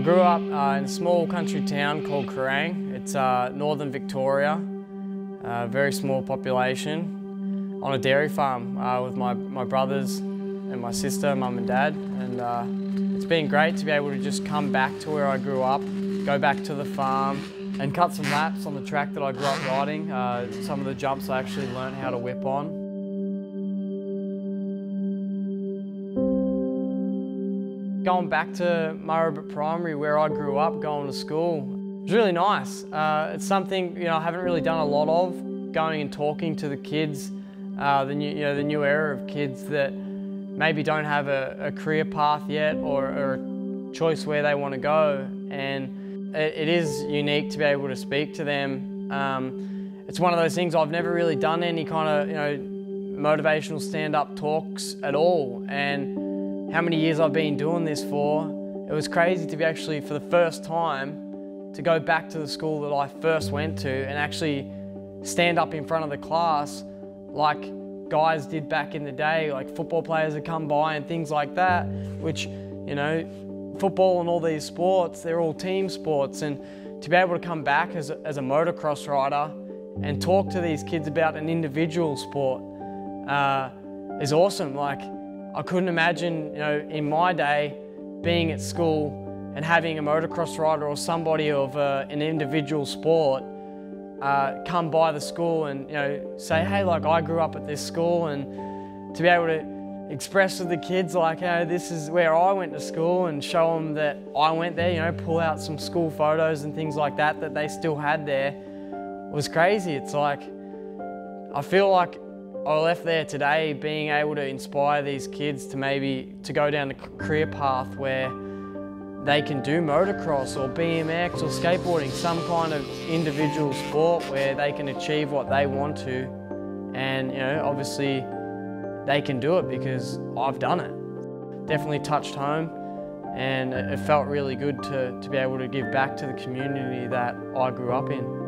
grew up uh, in a small country town called Kerang. It's uh, northern Victoria, a very small population, on a dairy farm uh, with my, my brothers and my sister, mum and dad. And uh, it's been great to be able to just come back to where I grew up, go back to the farm and cut some laps on the track that I grew up riding. Uh, some of the jumps I actually learned how to whip on. Going back to Murrabit Primary where I grew up, going to school, it was really nice. Uh, it's something you know I haven't really done a lot of, going and talking to the kids, uh, the new you know the new era of kids that maybe don't have a, a career path yet or, or, a choice where they want to go, and it, it is unique to be able to speak to them. Um, it's one of those things I've never really done any kind of you know motivational stand-up talks at all, and how many years I've been doing this for, it was crazy to be actually, for the first time, to go back to the school that I first went to and actually stand up in front of the class like guys did back in the day, like football players would come by and things like that, which, you know, football and all these sports, they're all team sports. And to be able to come back as a, as a motocross rider and talk to these kids about an individual sport uh, is awesome. Like, I couldn't imagine, you know, in my day, being at school and having a motocross rider or somebody of uh, an individual sport uh, come by the school and, you know, say, hey, like I grew up at this school and to be able to express to the kids like, you know, this is where I went to school and show them that I went there, you know, pull out some school photos and things like that that they still had there was crazy. It's like, I feel like I left there today being able to inspire these kids to maybe to go down a career path where they can do motocross or BMX or skateboarding, some kind of individual sport where they can achieve what they want to. And you know, obviously they can do it because I've done it. Definitely touched home and it felt really good to, to be able to give back to the community that I grew up in.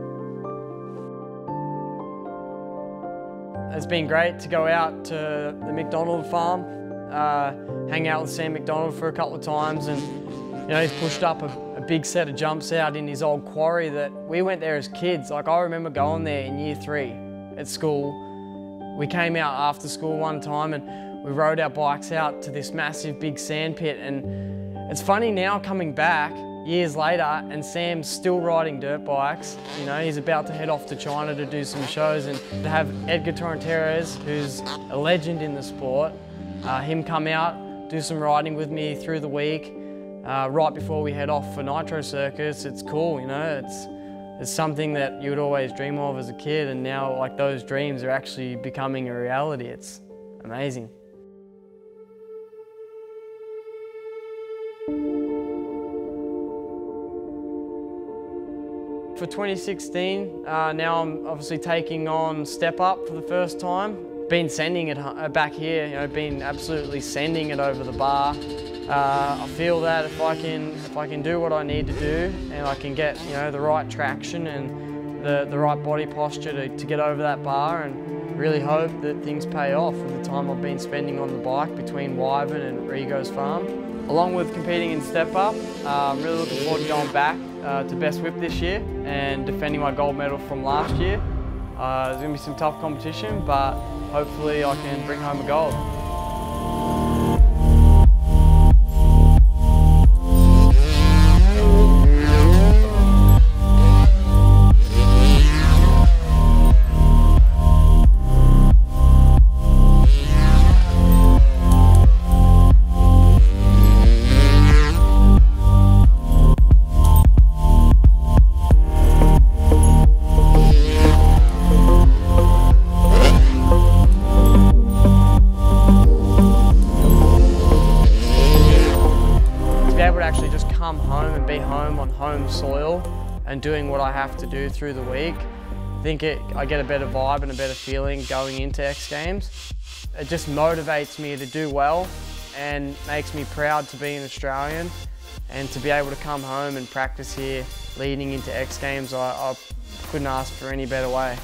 It's been great to go out to the McDonald farm, uh, hang out with Sam McDonald for a couple of times and you know, he's pushed up a, a, big set of jumps out in his old quarry that we went there as kids. Like I remember going there in year three at school. We came out after school one time and we rode our bikes out to this massive big sand pit and it's funny now coming back years later and Sam's still riding dirt bikes. You know, he's about to head off to China to do some shows and to have Edgar Torronteras, who's a legend in the sport, uh, him come out, do some riding with me through the week, uh, right before we head off for Nitro Circus. It's cool, you know, it's, it's something that you would always dream of as a kid and now like those dreams are actually becoming a reality. It's amazing. For 2016, uh, now I'm obviously taking on Step Up for the first time. Been sending it uh, back here, you know, been absolutely sending it over the bar. Uh, I feel that if I can, if I can do what I need to do, and I can get, you know, the right traction and the, the right body posture to, to get over that bar, and really hope that things pay off with the time I've been spending on the bike between Wyvern and Rigo's farm. Along with competing in Step Up, uh, I'm really looking forward to going back uh, to Best Whip this year and defending my gold medal from last year. Uh, there's going to be some tough competition, but hopefully I can bring home a gold. Home on home soil and doing what I have to do through the week. I think it, I get a better vibe and a better feeling going into X Games. It just motivates me to do well and makes me proud to be an Australian and to be able to come home and practice here leading into X Games, I, I couldn't ask for any better way.